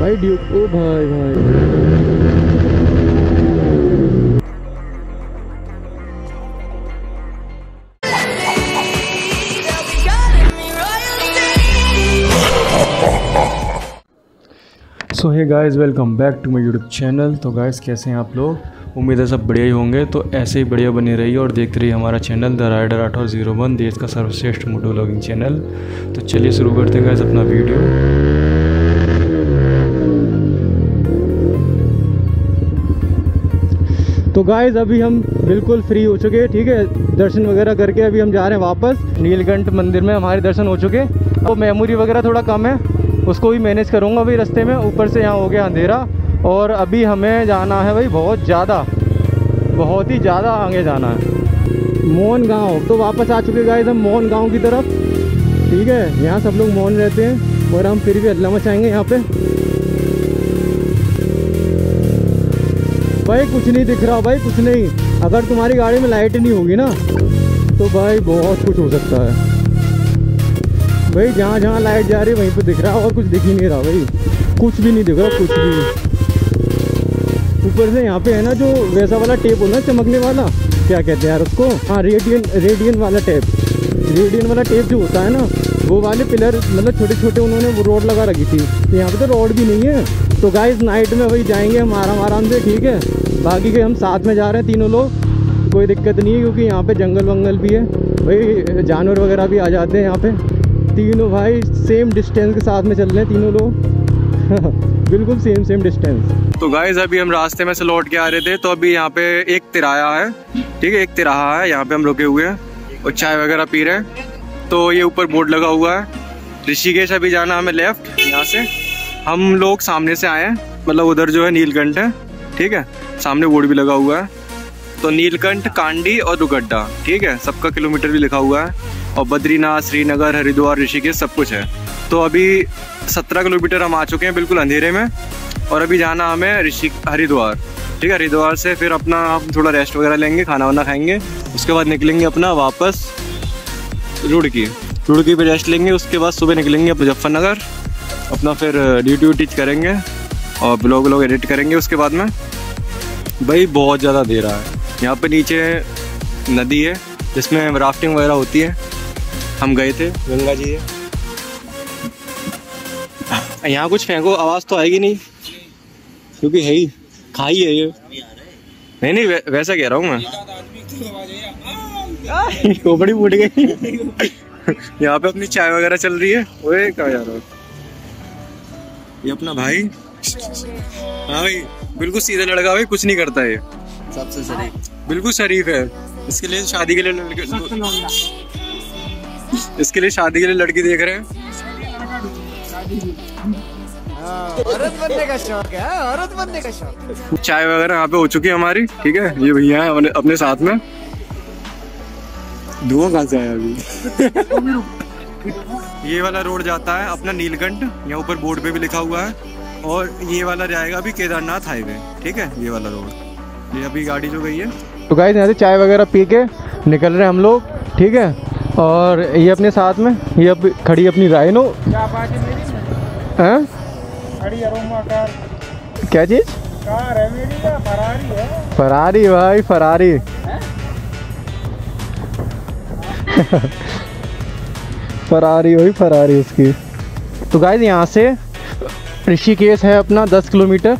भाई ड्यूक ओ भाई भाई। सो है guys welcome back to my YouTube channel तो गाइज़ कैसे हैं आप लोग? उम्मीद है सब बढ़िया ही होंगे। तो ऐसे ही बढ़िया बने रहिए और देखते रहिए हमारा चैनल द राइडर आठ और ज़ीरो वन देश का सर्वश्रेष्ठ मोटो व्लॉगिंग चैनल तो चलिए शुरू करते हैं गाइस अपना वीडियो तो गाइज़ अभी हम बिल्कुल फ्री हो चुके हैं, ठीक है? दर्शन वगैरह करके अभी हम जा रहे हैं वापस। नीलकंठ मंदिर में हमारे दर्शन हो चुके। तो मेमोरी वगैरह थोड़ा कम है, उसको भी मैनेज करूँगा अभी रास्ते में। ऊपर से यहाँ हो गया अंधेरा, और अभी हमें जाना है भाई बहुत ज़्यादा, बहुत ही ज़्यादा आगे जाना है। मोहन गाँव तो वापस आ चुके गाइज़ हम मोहन गाँव की तरफ़। ठीक है, यहाँ सब लोग मोहन रहते हैं, और हम फिर भी अल्लाह मचाएँगे यहाँ पे। भाई, कुछ नहीं दिख रहा भाई, कुछ नहीं। अगर तुम्हारी गाड़ी में लाइट नहीं होगी ना तो भाई बहुत कुछ हो सकता है। भाई, जहाँ जहाँ लाइट जा रही है, वहीं पे दिख रहा है, और कुछ दिख ही नहीं रहा भाई। कुछ भी नहीं दिख रहा, कुछ भी। ऊपर से यहाँ पे है ना, जो वैसा वाला टेप होना चमकने वाला, क्या कहते हैं यार उसको? हाँ रेडियन रेडियन वाला टेप रेडियन वाला टेप जो होता है ना, वो वाले पिलर मतलब छोटे छोटे उन्होंने वो रोड लगा रखी थी। यहाँ पे तो रोड भी नहीं है। तो गाइस नाइट में वही जाएँगे हम आराम आराम से, ठीक है? बाकी के हम साथ में जा रहे हैं तीनों लोग। कोई दिक्कत नहीं है, क्योंकि यहाँ पे जंगल वंगल भी है। भाई जानवर वगैरह भी आ जाते हैं यहाँ पे। तीनों भाई सेम डिस्टेंस के साथ में चल रहे हैं, तीनों लोग। बिल्कुल सेम सेम डिस्टेंस तो गाइज़ अभी हम रास्ते में से लौट के आ रहे थे तो अभी यहाँ पे एक तिराया है। ठीक है, एक तिराहा है, यहाँ पे हम रुके हुए हैं और चाय वगैरह पी रहे हैं। तो ये ऊपर बोर्ड लगा हुआ है। ऋषिकेश अभी जाना हमें लेफ़्ट यहाँ से। हम लोग सामने से आए हैं। मतलब उधर जो है नीलकंठ है ठीक है? सामने बोर्ड भी लगा हुआ है। तो नीलकंठ, कांडी और दुगड्डा, ठीक है? सबका किलोमीटर भी लिखा हुआ है। और बद्रीनाथ, श्रीनगर, हरिद्वार, ऋषिकेश, सब कुछ है। तो अभी सत्रह किलोमीटर हम आ चुके हैं बिल्कुल अंधेरे में। और अभी जाना हमें ऋषि, हरिद्वार, ठीक है? हरिद्वार से फिर अपना हम थोड़ा रेस्ट वगैरह लेंगे खाना वाना खाएँगे। उसके बाद निकलेंगे अपना वापस रुड़की। रुड़की पे रेस्ट लेंगे, उसके बाद सुबह निकलेंगे मुजफ्फरनगर अपना फिर ड्यूटी व्यूटी करेंगे और ब्लॉग व्लॉग एडिट करेंगे उसके बाद में। भाई बहुत ज़्यादा दे रहा है। यहाँ पे नीचे नदी है जिसमें राफ्टिंग वगैरह होती है। हम गए थे। गंगा जी है। यहाँ कुछ फेंको आवाज़ तो आएगी नहीं। क्योंकि है ही खाई है ये। नहीं नहीं वै, वैसा कह रहा हूँ मैं। खोपड़ी फूट गई। यहाँ पे अपनी चाय वगैरह चल रही है। ओए क्या यार ये अपना भाई। हाँ भाई बिल्कुल सीधा लड़का भाई कुछ नहीं करता है सबसे शरीफ। बिल्कुल शरीफ है। इसके लिए शादी के लिए लड़के इसके लिए शादी के लिए लड़की देख रहे हैं। औरत बनने का शौक है हाँ, औरत बनने का शौक चाय वगैरह यहाँ पे हो चुकी है हमारी ठीक है? ये भैया है अपने, अपने साथ में। धुआँ कहाँ से आया अभी? ये वाला रोड जाता है अपना नीलकंठ यहाँ ऊपर बोर्ड पे भी लिखा हुआ है। और ये वाला जाएगा अभी केदारनाथ हाईवे ठीक है? ये वाला रोड। ये अभी गाड़ी जो गई है। तो गाइस यहाँ से चाय वगैरह पी के निकल रहे हैं हम लोग ठीक है? और ये अपने साथ में ये अब खड़ी अपनी राइनो क्या बात है? हैं क्या चीज़? कार है मेरी फरारी। है? फरारी भाई फरारी फरारी, वही फरारी उसकी। तो गाइस यहाँ से ऋषिकेश है अपना 10 किलोमीटर।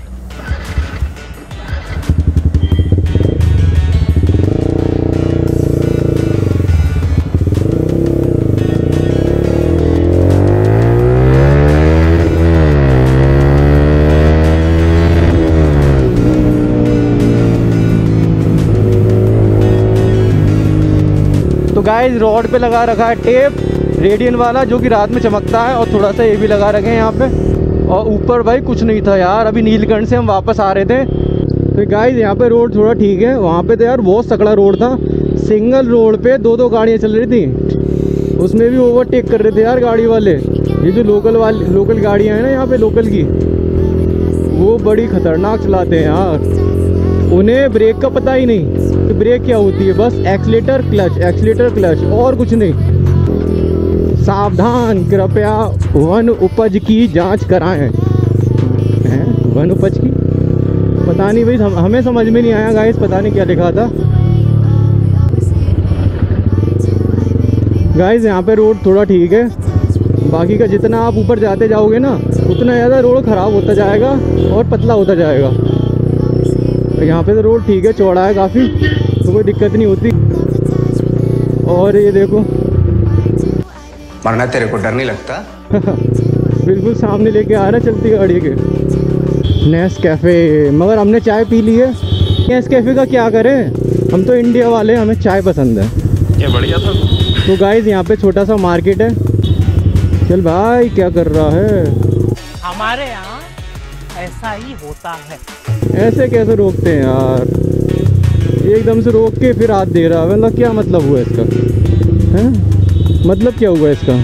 तो गाइस रोड पे लगा रखा है टेप रेडियन वाला जो कि रात में चमकता है और थोड़ा सा ये भी लगा रखे हैं यहाँ पे। और ऊपर भाई कुछ नहीं था यार, अभी नीलकंठ से हम वापस आ रहे थे। तो गाइस यहाँ पे रोड थोड़ा ठीक है, वहाँ पे तो यार बहुत सकड़ा रोड था। सिंगल रोड पे दो दो गाड़ियाँ चल रही थी। उसमें भी ओवरटेक कर रहे थे यार गाड़ी वाले। ये जो लोकल वाली लोकल गाड़ियाँ हैं ना यहाँ पे लोकल की, वो बड़ी खतरनाक चलाते हैं यार। उन्हें ब्रेक का पता ही नहीं कि ब्रेक क्या होती है। बस एक्सीलेटर क्लच एक्सीलेटर क्लच और कुछ नहीं। सावधान कृपया वन उपज की जाँच कराएँ। हैं? वन उपज की? पता नहीं भाई हम, हमें समझ में नहीं आया गाइस पता नहीं क्या लिखा था। गाइस यहाँ पे रोड थोड़ा ठीक है। बाकी का जितना आप ऊपर जाते जाओगे ना उतना ज़्यादा रोड ख़राब होता जाएगा और पतला होता जाएगा। तो यहाँ पे तो रोड ठीक है चौड़ा है काफ़ी तो कोई दिक्कत नहीं होती। और ये देखो मरना तेरे को डर नहीं लगता? बिल्कुल सामने लेके आ रहा है चलती गाड़ी के। नेस कैफ़े मगर हमने चाय पी ली है। नेस कैफ़े का क्या करें? हम तो इंडिया वाले हमें चाय पसंद है। ये बढ़िया था। तो गाइज़ यहाँ पे छोटा सा मार्केट है। चल भाई क्या कर रहा है? हमारे यहाँ ऐसा ही होता है। ऐसे कैसे रोकते हैं यार? एकदम से रोक के फिर हाथ दे रहा है। मतलब क्या मतलब हुआ इसका? है? मतलब क्या हुआ इसका?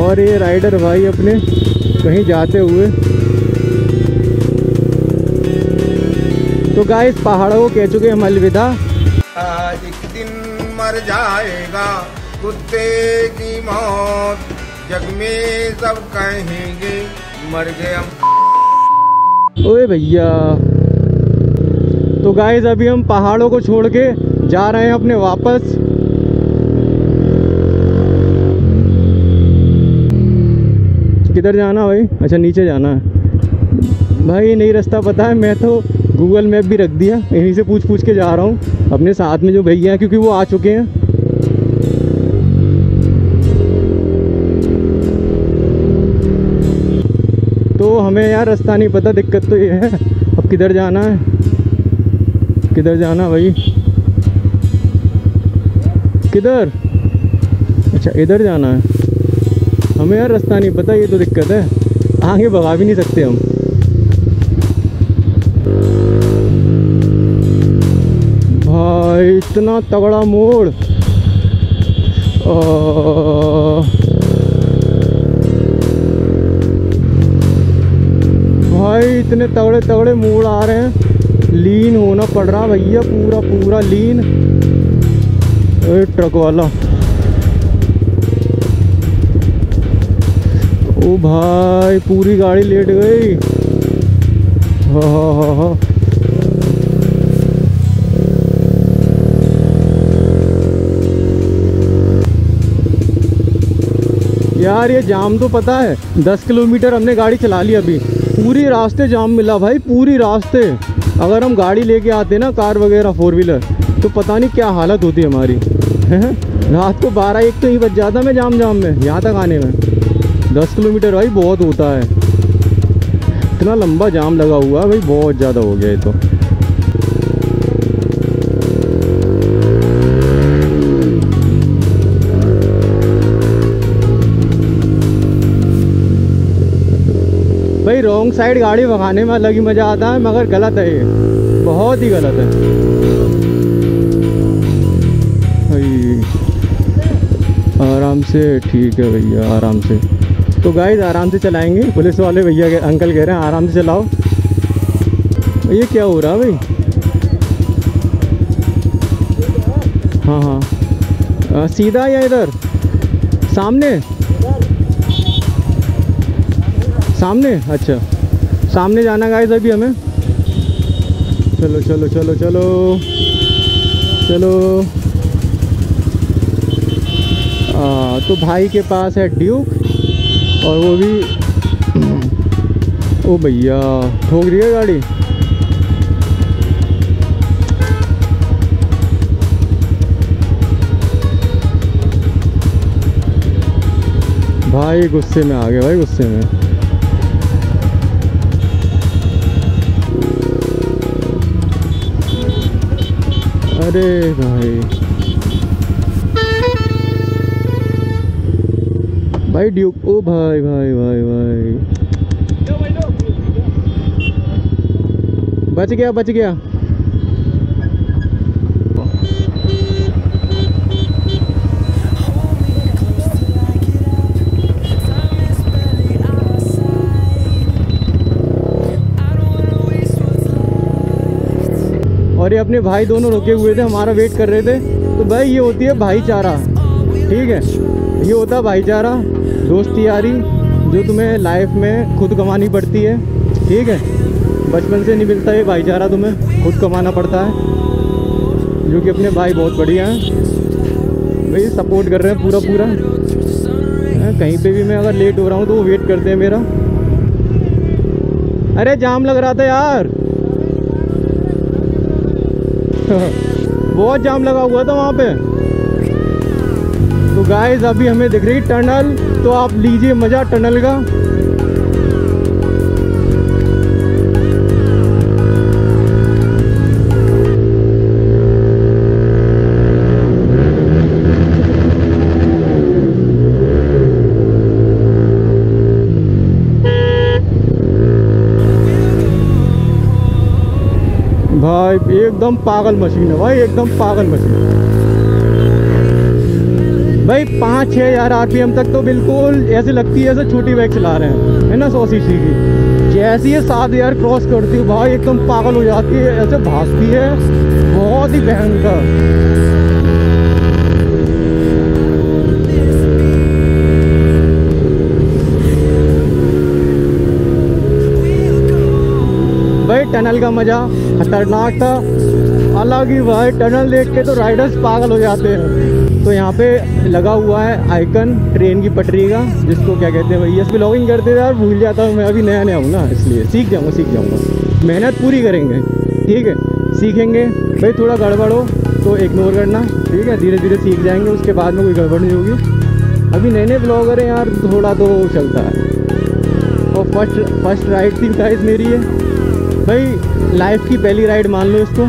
और ये राइडर भाई अपने कहीं जाते हुए। तो गाइस पहाड़ों को कह चुके हम अलविदा। एक दिन मर जाएगा कुत्ते की मौत। जग में सब कहेंगे मर गए हम। ओए भैया। तो गाइज़ अभी हम पहाड़ों को छोड़ के जा रहे हैं अपने वापस। किधर जाना भाई? अच्छा नीचे जाना है। भाई नहीं रास्ता पता है, मैं तो गूगल मैप भी रख दिया। यहीं से पूछ पूछ के जा रहा हूँ। अपने साथ में जो भैया हैं, क्योंकि वो आ चुके हैं। तो हमें यार रास्ता नहीं पता, दिक्कत तो ये है। अब किधर जाना है? किधर जाना भाई? किधर? अच्छा इधर जाना है। हमें यार रास्ता नहीं पता ये तो दिक्कत है। आगे भगा भी नहीं सकते हम। भाई इतना तगड़ा मोड़। आ, भाई इतने तगड़े तगड़े मोड़ आ रहे हैं। लीन होना पड़ रहा भैया, पूरा पूरा लीन। ट्रक वाला। ओ भाई, पूरी गाड़ी लेट गई। हा हा हा हा। यार, ये जाम तो पता है, दस किलोमीटर हमने गाड़ी चला ली अभी। पूरी रास्ते जाम मिला भाई, पूरी रास्ते। अगर हम गाड़ी लेके आते ना कार वगैरह फोर व्हीलर तो पता नहीं क्या हालत होती हमारी। है? रात को बारह एक तो ही बच जाता मैं जाम जाम में, यहाँ तक आने में। दस किलोमीटर भाई बहुत होता है। इतना लंबा जाम लगा हुआ है भाई, बहुत ज़्यादा हो गया ये तो। रॉन्ग साइड गाड़ी भगाने में अलग ही मज़ा आता है मगर गलत है ये। बहुत ही गलत है। आराम से ठीक है भैया आराम से। तो गाइस आराम से चलाएँगे। पुलिस वाले भैया अंकल कह रहे हैं आराम से चलाओ। ये क्या हो रहा है भाई? हाँ हाँ। आ, सीधा या इधर? सामने? सामने? अच्छा। सामने जाना गाइस अभी हमें। चलो चलो चलो चलो। चलो। आ, तो भाई के पास है ड्यूक और वो भी ओ भैया ठोक रही है गाड़ी? भाई गुस्से में आ गए भाई गुस्से में। अरे भाई। भाई ड्यूक ओ भाई भाई भाई भाई। बच गया बच गया। और ये अपने भाई दोनों रुके हुए थे, हमारा वेट कर रहे थे। तो भाई, ये होती है भाईचारा, ठीक है? ये होता है भाईचारा, दोस्ती यारी, जो तुम्हें लाइफ में खुद कमानी पड़ती है, ठीक है? बचपन से नहीं मिलता ये भाईचारा तुम्हें, खुद कमाना पड़ता है, जो कि अपने भाई बहुत बढ़िया हैं। भाई सपोर्ट कर रहे हैं पूरा पूरा कहीं पे भी मैं अगर लेट हो रहा हूँ तो वो वेट करते हैं मेरा। अरे, जाम लग रहा था यार। बहुत जाम लगा हुआ था वहाँ पे। तो गाइस अभी हमें दिख रही टनल तो आप लीजिए मज़ा टनल का। भाई, एकदम पागल मशीन है भाई, एकदम पागल मशीन भाई, पाँच छः हज़ार आर तक तो बिल्कुल ऐसे लगती है ऐसे छोटी बाइक चला रहे हैं, है ना, सौ सी की? जैसे ही सात हज़ार क्रॉस करती है भाई, एकदम पागल हो जाती है, ऐसे भागती है, बहुत ही भयंकर। टनल का मज़ा, खतरनाक था। अलग ही भाई टनल देख के तो राइडर्स पागल हो जाते हैं। तो यहाँ पे लगा हुआ है आइकन ट्रेन की पटरी का, जिसको क्या कहते हैं, भैया ब्लॉगिंग करते थे यार, भूल जाता हूँ मैं, अभी नया नया हूँ ना, इसलिए। सीख जाऊँगा सीख जाऊँगा। मेहनत पूरी करेंगे, ठीक है? सीखेंगे। भाई, थोड़ा गड़बड़ हो तो इग्नोर करना, ठीक है? धीरे धीरे सीख जाएँगे, उसके बाद में कोई गड़बड़ नहीं होगी। अभी नए नए ब्लॉगर हैं यार, थोड़ा तो चलता है। और फ़र्स्ट फ़र्स्ट राइड थी गाइस मेरी है भाई लाइफ की पहली राइड मान लो इसको,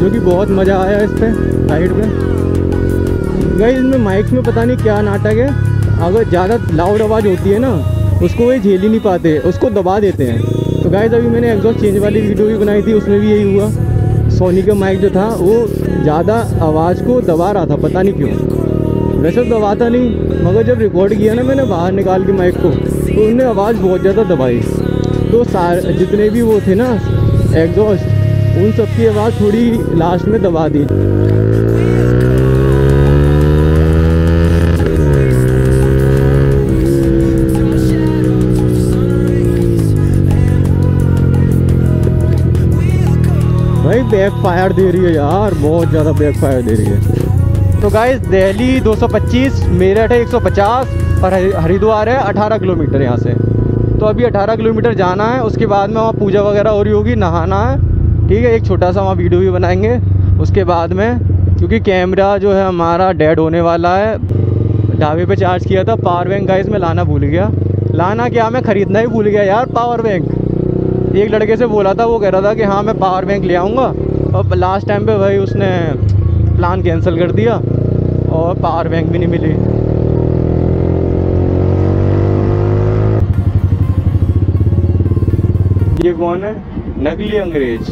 जो कि बहुत मज़ा आया इस पर राइड में। गई इसमें माइक में पता नहीं क्या नाटक है। अगर ज़्यादा लाउड आवाज़ होती है ना, उसको वे झेल ही नहीं पाते, उसको दबा देते हैं। तो गाइज़ अभी मैंने एग्जॉस्ट चेंज वाली वीडियो भी बनाई थी, उसमें भी यही हुआ। सोनी का माइक जो था, वो ज़्यादा आवाज़ को दबा रहा था, पता नहीं क्यों। वैसे तो दबाता नहीं, मगर जब रिकॉर्ड किया ना मैंने बाहर निकाल के माइक को तो उनने आवाज़ बहुत ज़्यादा दबाई। तो सारे, जितने भी वो थे ना एग्जॉस्ट उन सबकी आवाज़ थोड़ी लास्ट में दबा दी। भाई बैक फायर दे रही है यार, बहुत ज़्यादा बैक फायर दे रही है। तो गाइस दिल्ली 225 मेरठ है 150 और हरिद्वार है 18 किलोमीटर यहाँ से। तो अभी 18 किलोमीटर जाना है, उसके बाद में वहाँ पूजा वगैरह हो रही होगी, नहाना है। ठीक है, एक छोटा सा वहाँ वीडियो भी बनाएँगे। उसके बाद में, क्योंकि कैमरा जो है हमारा डेड होने वाला है। ढाबे पे चार्ज किया था पावर बैंक गाइस मैं लाना भूल गया। लाना क्या, मैं ख़रीदना ही भूल गया यार पावर बैंक एक लड़के से बोला था, वो कह रहा था कि हाँ मैं पावर बैंक ले आऊँगा। और लास्ट टाइम पे भाई उसने प्लान कैंसिल कर दिया और पावर बैंक भी नहीं मिली। ये कौन है? नकली अंग्रेज़।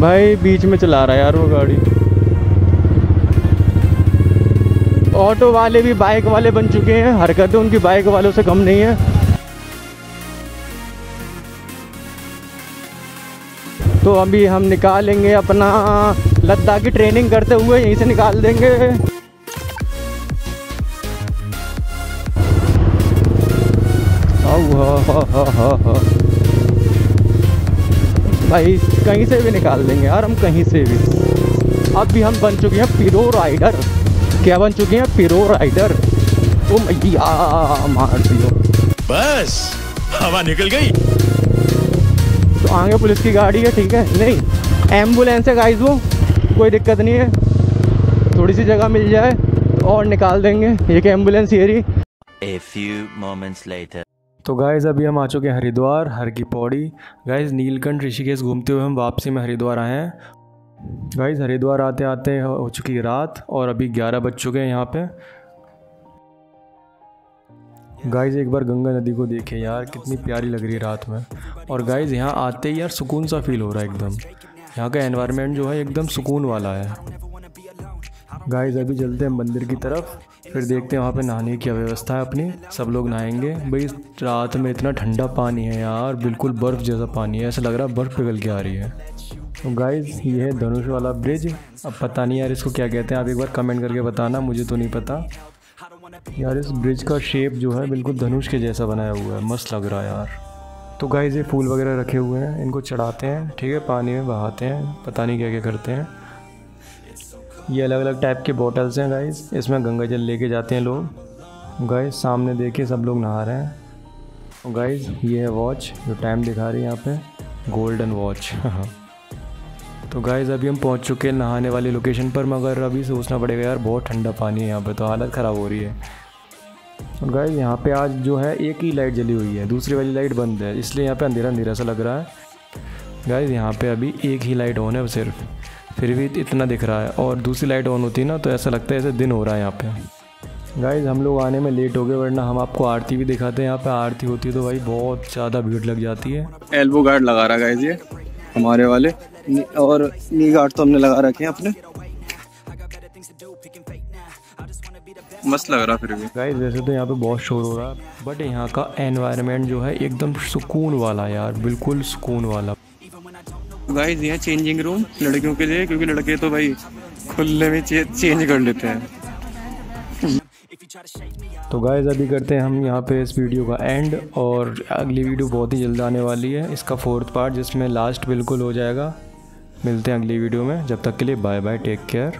भाई, बीच में चला रहा है यार वो गाड़ी। ऑटो वाले भी बाइक वाले बन चुके हैं। हरकतें उनकी बाइक वालों से कम नहीं है। तो अभी हम निकालेंगे अपना लद्दाख की ट्रेनिंग करते हुए यहीं से निकाल देंगे। भाई, कहीं से भी निकाल देंगे यार, हम कहीं से भी। अब भी हम बन चुके हैं पिरो राइडर क्या बन चुके हैं पिरो राइडर ओ मैया, मार दियो। बस, हवा निकल गई। आगे पुलिस की गाड़ी है ठीक है? नहीं एंबुलेंस है गाइस वो कोई दिक्कत नहीं है। थोड़ी सी जगह मिल जाए तो और निकाल देंगे। एक एंबुलेंस ये रही। A few moments later. तो गाइज़ अभी हम आ चुके हैं हरिद्वार हर की पौड़ी। गाइज़ नीलकंठ ऋषिकेश घूमते हुए हम वापसी में हरिद्वार आए हैं। गाइज़ हरिद्वार आते आते हो हो चुकी है रात और अभी 11 बज चुके हैं यहाँ पे। गाइज़ एक बार गंगा नदी को देखें यार, कितनी प्यारी लग रही है रात में। और गाइज़ यहाँ आते ही यार सुकून सा फील हो रहा है एकदम। यहाँ का एनवायरनमेंट जो है एकदम सुकून वाला है। गाइज़ अभी चलते हैं मंदिर की तरफ़, फिर देखते हैं वहाँ पे नहाने की व्यवस्था है अपनी। सब लोग नहाएँगे। भाई, रात में इतना ठंडा पानी है यार, बिल्कुल बर्फ़ जैसा पानी है। ऐसा लग रहा है बर्फ़ पिघल के आ रही है। तो गाइज़ ये है धनुष वाला ब्रिज अब पता नहीं यार इसको क्या कहते हैं। आप एक बार कमेंट करके बताना, मुझे तो नहीं पता। यार, इस ब्रिज का शेप जो है बिल्कुल धनुष के जैसा बनाया हुआ है। मस्त लग रहा है यार। तो गाइज़ ये फूल वगैरह रखे हुए हैं। इनको चढ़ाते हैं, ठीक है? पानी में बहाते हैं। पता नहीं क्या क्या करते हैं। ये अलग अलग टाइप के बॉटल्स हैं गाइस इसमें गंगा जल लेके जाते हैं लोग। गाइस सामने देखिए, सब लोग नहा रहे हैं। और ये है वॉच जो टाइम दिखा रही है यहाँ पे। गोल्डन वॉच तो गाइज़ अभी हम पहुँच चुके हैं नहाने वाली लोकेशन पर, मगर अभी सोचना पड़ेगा यार, बहुत ठंडा पानी है यहाँ पे तो हालत ख़राब हो रही है। और गाइज़ यहाँ पे आज जो है, एक ही लाइट जली हुई है, दूसरी वाली लाइट बंद है, इसलिए यहाँ पे अंधेरा अंधेरा सा लग रहा है। गाइज़ यहाँ पे अभी एक ही लाइट ऑन है सिर्फ़, फिर भी इतना दिख रहा है, और दूसरी लाइट ऑन होती है ना तो ऐसा लगता है ऐसे दिन हो रहा है यहाँ पे। गाइज़ हम लोग आने में लेट हो गए, वरना हम आपको आरती भी दिखाते हैं, यहाँ पे आरती होती है तो भाई बहुत ज़्यादा भीड़ लग जाती है। एल्बो गार्ड लगा रहा है गाइज़ ये, हमारे वाले। और नी गार्ड तो हमने लगा रखे हैं अपने। मस्त लग रहा फिर भी। गाइज़ वैसे तो यहाँ पे बहुत शोर हो रहा है बट यहाँ का एनवायरनमेंट जो है एकदम सुकून वाला यार बिल्कुल सुकून वाला। गाइस ये चेंजिंग रूम लड़कियों के लिए क्योंकि लड़के तो भाई खुले में चे, चेंज कर लेते हैं। तो गाइज़ अभी करते हैं हम यहाँ पे इस वीडियो का एंड और अगली वीडियो बहुत ही जल्द आने वाली है। इसका फोर्थ पार्ट जिसमें लास्ट बिल्कुल हो जाएगा। मिलते हैं अगली वीडियो में। जब तक के लिए बाय बाय टेक केयर।